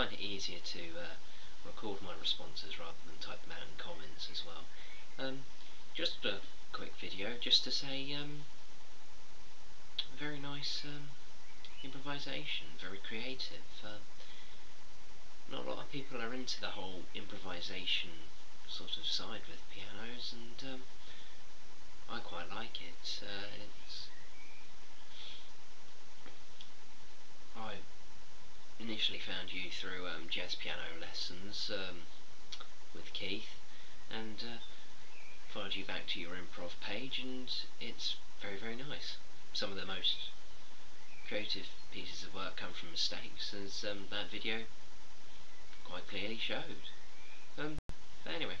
find it easier to uh, record my responses rather than type them out in comments as well. Um, just a quick video just to say um, very nice um, improvisation, very creative. Uh, not a lot of people are into the whole improvisation sort of side with pianos and um, I quite like it. Uh, it's I initially found you through um, jazz piano lessons um, with Keith and uh, followed you back to your improv page and it's very very nice. Some of the most creative pieces of work come from mistakes as um, that video quite clearly showed. Um, but anyway.